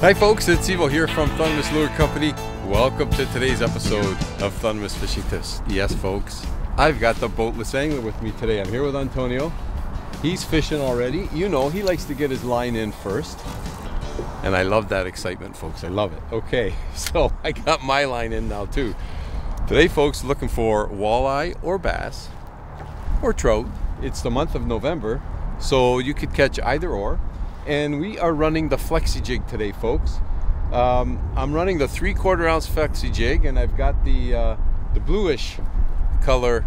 Hi folks, it's Evo here from Thundermist Lure Company. Welcome to today's episode of Thundermist Fishing Tips. Yes folks, I've got the boatless angler with me today. I'm here with Antonio. He's fishing already. You know, he likes to get his line in first. And I love that excitement folks, I love it. Okay, so I got my line in now too. Today folks, looking for walleye or bass or trout. It's the month of November, so you could catch either or and we are running the flexi jig today folks. Um, I'm running the three quarter ounce flexi jig and I've got the uh, the bluish color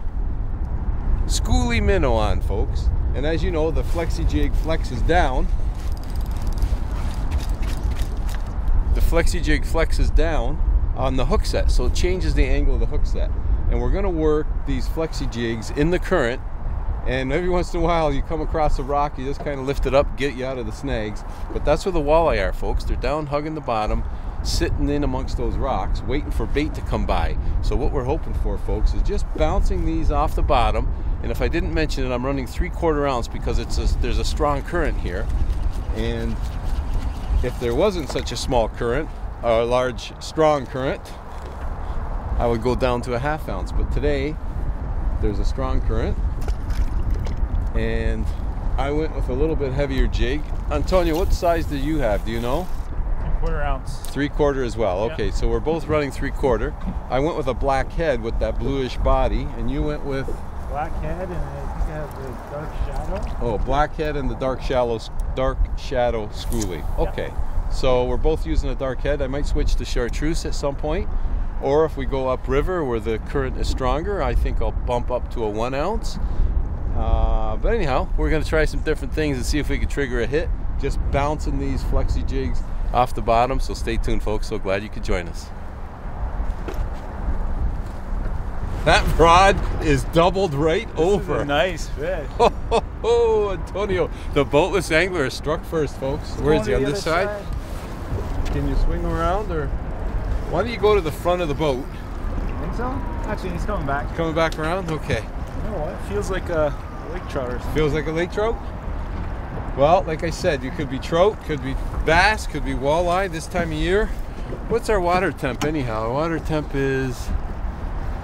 Skoolie minnow on folks. And as you know the flexi jig flexes down. The flexi jig flexes down on the hook set so it changes the angle of the hook set. And we're going to work these flexi jigs in the current and every once in a while you come across a rock you just kind of lift it up get you out of the snags. But that's where the walleye are folks. They're down hugging the bottom sitting in amongst those rocks waiting for bait to come by. So what we're hoping for folks is just bouncing these off the bottom. And if I didn't mention it I'm running three quarter ounce because it's a, there's a strong current here. And if there wasn't such a small current a large strong current I would go down to a half ounce. But today there's a strong current and I went with a little bit heavier jig. Antonio, what size do you have? Do you know? Three quarter ounce. Three quarter as well. Okay, yeah. so we're both running three quarter. I went with a black head with that bluish body, and you went with black head, and I think I have the dark shadow. Oh, black head and the dark shallow, dark shadow Skoolie. Okay, yeah. so we're both using a dark head. I might switch to chartreuse at some point, or if we go upriver where the current is stronger, I think I'll bump up to a one ounce. Uh, but anyhow, we're going to try some different things and see if we can trigger a hit. Just bouncing these flexi jigs off the bottom. So stay tuned, folks. So glad you could join us. That rod is doubled right this over. nice fish. Oh, oh, oh, Antonio, the boatless angler is struck first, folks. Where is he on this side? side? Can you swing around or? Why don't you go to the front of the boat? Think so? Actually, he's coming back. Coming back around? Okay. Know what? Feels like a lake trout Feels like a lake trout? Well, like I said, you could be trout, could be bass, could be walleye this time of year. What's our water temp anyhow? Our water temp is,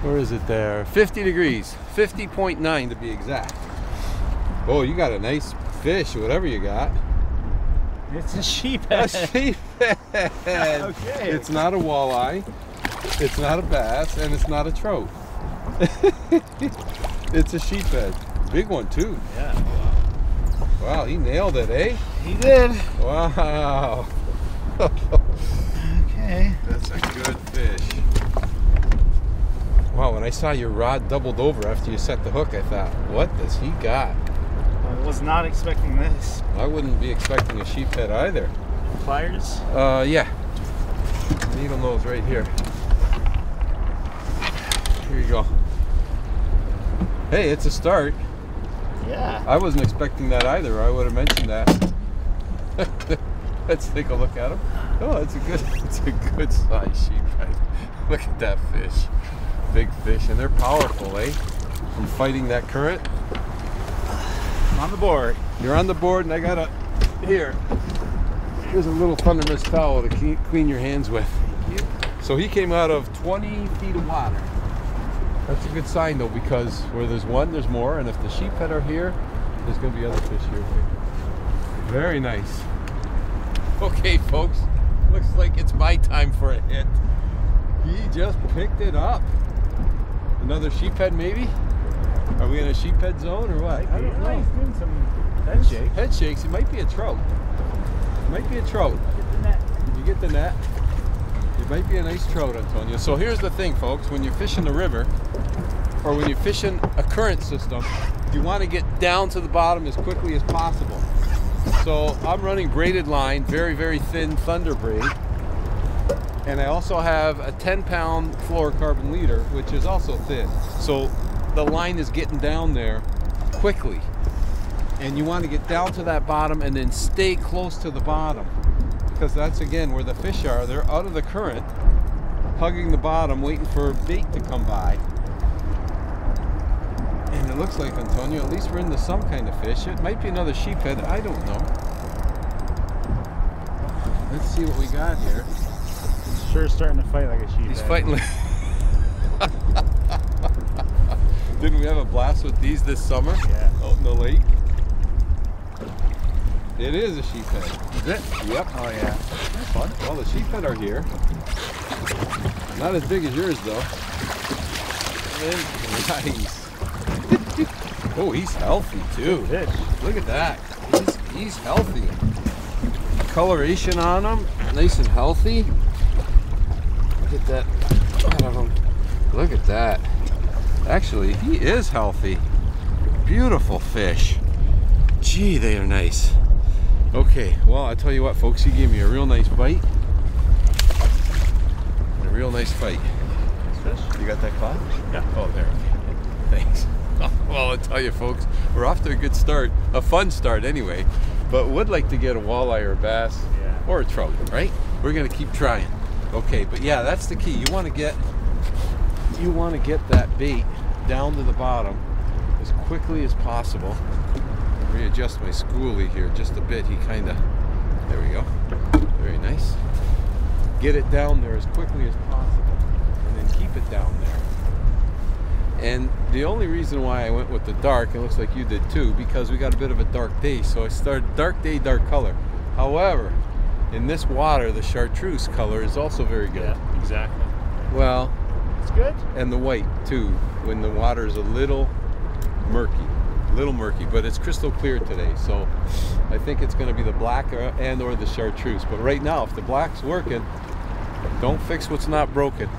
where is it there? 50 degrees, 50.9 to be exact. Oh, you got a nice fish, whatever you got. It's a sheephead. A sheephead. okay. It's not a walleye, it's not a bass, and it's not a trout. it's a sheephead. Big one too. Yeah. Wow, Wow, he nailed it, eh? He did. Wow. okay. That's a good fish. Wow, when I saw your rod doubled over after you set the hook, I thought, what does he got? I was not expecting this. I wouldn't be expecting a sheephead either. Pliers? Uh, yeah. Needle nose right here. Here you go. Hey, it's a start. Yeah. I wasn't expecting that either. I would have mentioned that. Let's take a look at him. Oh, it's a good, it's a good size sheephead. Look at that fish. Big fish, and they're powerful, eh? From fighting that current. I'm on the board. You're on the board, and I got a here. Here's a little Thundermist towel to clean your hands with. So he came out of 20 feet of water. That's a good sign though because where there's one, there's more, and if the sheephead are here, there's going to be other fish here too. Very nice. Okay, folks, looks like it's my time for a hit. He just picked it up. Another sheephead, maybe? Are we in a sheephead zone or what? I don't know. He's doing some head shakes. Head shakes. It might be a trout. It might be a trout. Get the net. You get the net? It might be a nice trout, Antonio. So here's the thing, folks. When you're fishing the river, or when you're fishing a current system, you want to get down to the bottom as quickly as possible. So I'm running braided line, very, very thin thunder braid. And I also have a 10 pound fluorocarbon leader, which is also thin. So the line is getting down there quickly. And you want to get down to that bottom and then stay close to the bottom because that's again where the fish are. They're out of the current, hugging the bottom, waiting for bait to come by. It looks like, Antonio, at least we're into some kind of fish. It might be another sheephead, I don't know. let's see what we got here. He's sure starting to fight like a sheep. He's fighting. Like Didn't we have a blast with these this summer? Yeah. Out in the lake. It is a sheephead. Is it? Yep. Oh yeah. That's fun. Well, the sheephead are here. Not as big as yours, though. Nice. oh, he's healthy too. Fish. Look at that. He's, he's healthy. Coloration on him, nice and healthy. Look at that. Out of him. Look at that. Actually, he is healthy. Beautiful fish. Gee, they are nice. Okay, well, I tell you what, folks, he gave me a real nice bite. And a real nice fight. Fish. You got that caught? Yeah. Oh, there. Thanks. well, I'll tell you, folks, we're off to a good start. A fun start, anyway. But would like to get a walleye or a bass Yeah. or a trout, right? We're gonna keep trying. Okay, but yeah, that's the key. You want to get you want to get that bait down to the bottom as quickly as possible. Readjust my Skoolie here just a bit. He kind of there we go. Very nice. Get it down there as quickly as possible, and then keep it down there. And the only reason why I went with the dark, it looks like you did too, because we got a bit of a dark day. So I started dark day, dark color. However, in this water, the chartreuse color is also very good. Yeah. Exactly. Well, It's good. and the white too, when the water is a little murky, a little murky, but it's crystal clear today. So I think it's going to be the black and or the chartreuse. But right now, if the black's working, don't fix what's not broken.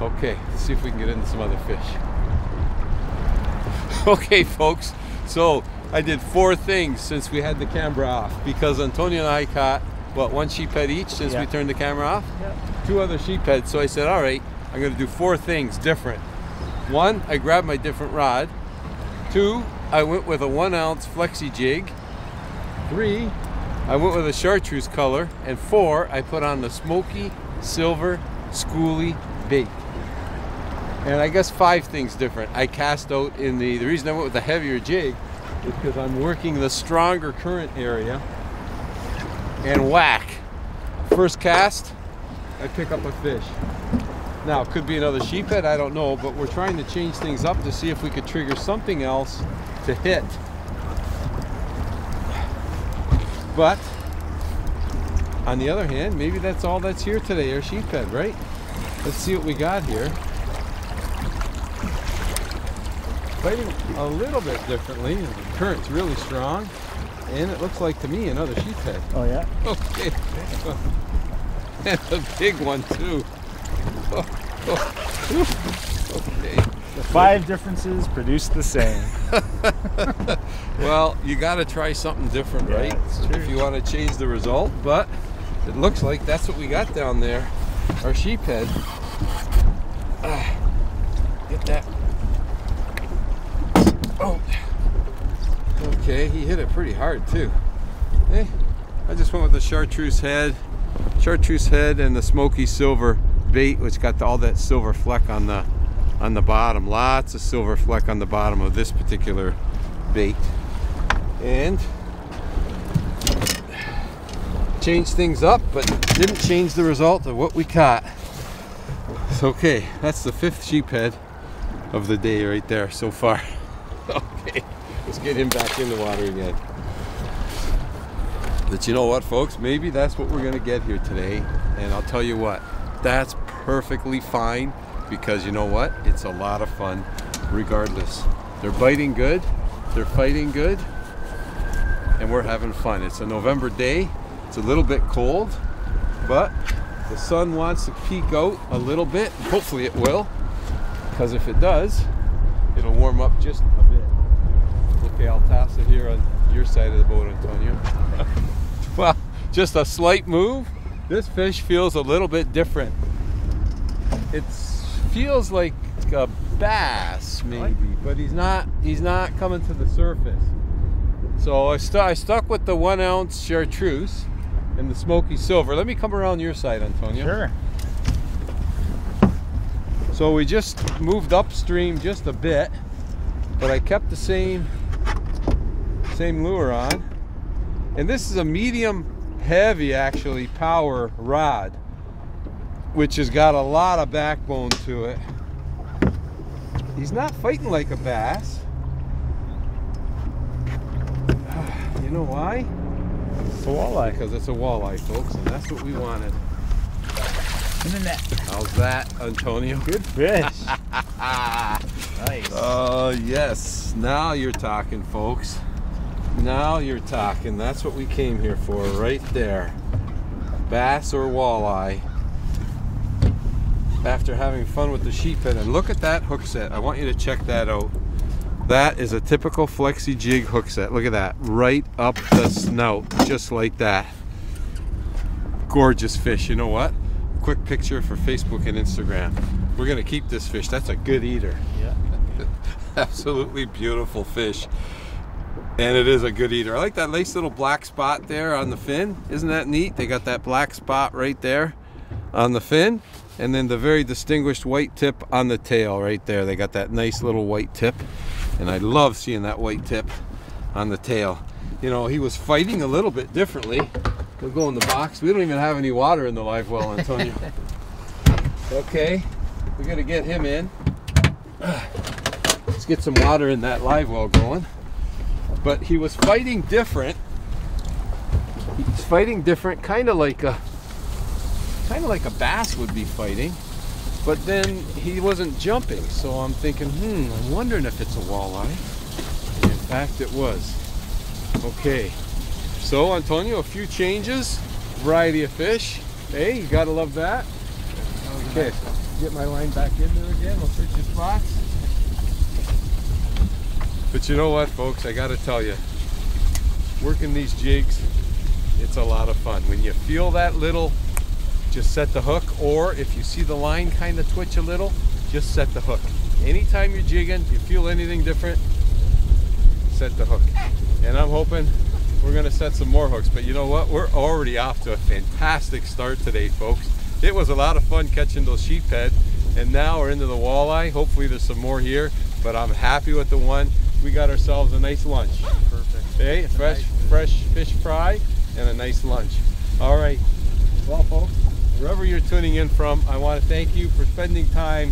Okay, let's see if we can get into some other fish. Okay, folks. So I did four things since we had the camera off because Antonio and I caught what one sheephead each since Yeah. we turned the camera off two other sheepheads. So I said, all right, I'm going to do four things different. One, I grabbed my different rod. Two, I went with a one ounce flexi jig. Three, I went with a chartreuse color. And four, I put on the smoky silver Skoolie bait. And I guess five things different. I cast out in the, the reason I went with the heavier jig is because I'm working the stronger current area and whack. First cast, I pick up a fish. Now, it could be another sheephead, I don't know, but we're trying to change things up to see if we could trigger something else to hit. But, on the other hand, maybe that's all that's here today, our sheephead, right? Let's see what we got here. Fighting a little bit differently. The current's really strong. And it looks like to me another sheephead. Oh yeah. Okay. And a big one too. Okay. The five differences produce the same. Well, you got to try something different, Yeah, right? If you want to change the result, but it looks like that's what we got down there. Our sheephead. Ah, get that. Oh. Okay, he hit it pretty hard too. Eh, I just went with the chartreuse head, chartreuse head, and the smoky silver bait, which got all that silver fleck on the on the bottom. Lots of silver fleck on the bottom of this particular bait, and changed things up, but didn't change the result of what we caught. So, okay, that's the fifth sheephead of the day right there so far. Okay, let's get him back in the water again. But you know what, folks? Maybe that's what we're gonna get here today. And I'll tell you what, that's perfectly fine because you know what? It's a lot of fun regardless. They're biting good, they're fighting good, and we're having fun. It's a November day, it's a little bit cold, but the sun wants to peek out a little bit. Hopefully, it will, because if it does, it'll warm up just a bit. Okay, I'll toss it here on your side of the boat, Antonio. well, just a slight move. This fish feels a little bit different. It feels like a bass, maybe, but he's not. He's not coming to the surface. So I, I stuck with the one ounce chartreuse and the smoky silver. Let me come around your side, Antonio. Sure. So we just moved upstream just a bit, but I kept the same same lure on. And this is a medium heavy actually power rod, which has got a lot of backbone to it. He's not fighting like a bass. You know why? It's a walleye. Because it's a walleye, folks, and that's what we wanted. In the net. How's that, Antonio? Good fish. nice. Oh, yes. Now you're talking, folks. Now you're talking. That's what we came here for, right there. Bass or walleye. After having fun with the sheep head. And look at that hook set. I want you to check that out. That is a typical flexi jig hook set. Look at that. Right up the snout. Just like that. Gorgeous fish. You know what? Quick picture for Facebook and Instagram. We're going to keep this fish. That's a good eater Yeah. absolutely beautiful fish and it is a good eater. I like that nice little black spot there on the fin. Isn't that neat? They got that black spot right there on the fin. And then the very distinguished white tip on the tail right there. They got that nice little white tip. And i love seeing that white tip on the tail. You know he was fighting a little bit differently. We'll go in the box. We don't even have any water in the live well antonio. Okay. We got to get him in. Let's get some water in that live well going. But he was fighting different. He's fighting different, kind of like a, kind of like a bass would be fighting. But then he wasn't jumping, so I'm thinking, hmm, I'm wondering if it's a walleye. And in fact, it was. Okay, so Antonio, a few changes, variety of fish. Hey, you gotta love that. Okay, get my line back in there again. We'll switch your spots. But you know what, folks? I got to tell you, working these jigs, it's a lot of fun. When you feel that little, just set the hook. Or if you see the line kind of twitch a little, just set the hook. Anytime you're jigging, you feel anything different, set the hook. And I'm hoping we're to set some more hooks. But you know what? We're already off to a fantastic start today, folks. It was a lot of fun catching those sheephead. And now we're into the walleye. Hopefully there's some more here. But I'm happy with the one. We got ourselves a nice lunch. Perfect. Hey, a fresh, nice- fresh fish fry and a nice lunch. All right. Well, folks, wherever you're tuning in from, I want to thank you for spending time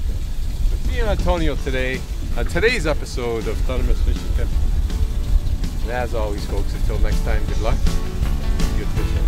with me and Antonio today on today's episode of Thundermist Fishing Tips. And as always, folks, until next time, good luck. Good fishing.